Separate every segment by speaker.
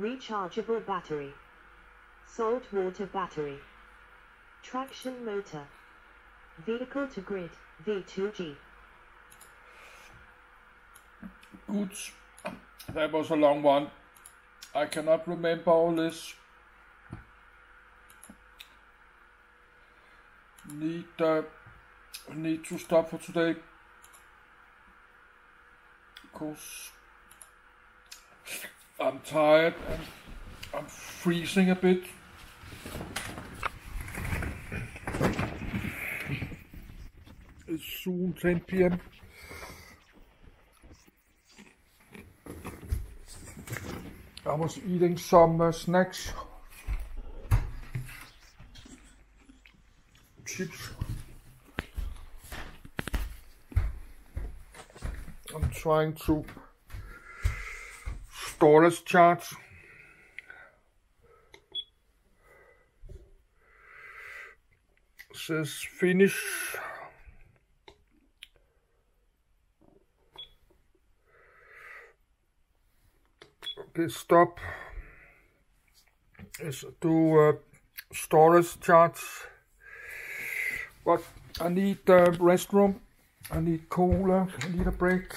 Speaker 1: Rechargeable battery. Salt water battery. Traction motor. Vehicle to grid. V2G.
Speaker 2: Good. That was a long one. I cannot remember all this. Need uh, need to stop for today. Cause I'm tired and I'm freezing a bit. It's soon 10 p.m. I was eating some uh, snacks. Chips. I'm trying to storage charts. Says finish. Okay, stop. Is do uh, storage charts. But I need a uh, restroom. I need cola. I need a break.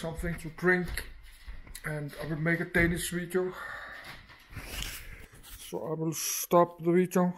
Speaker 2: Something to drink. And I will make a Danish video. So I will stop the video.